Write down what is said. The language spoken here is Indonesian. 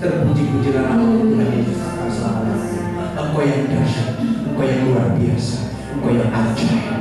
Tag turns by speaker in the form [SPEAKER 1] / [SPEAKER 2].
[SPEAKER 1] terpuji-pujilah Allah, Tuhan Yesus akan hmm. selamanya Engkau yang dahsyat Engkau yang luar biasa Engkau yang ajaib.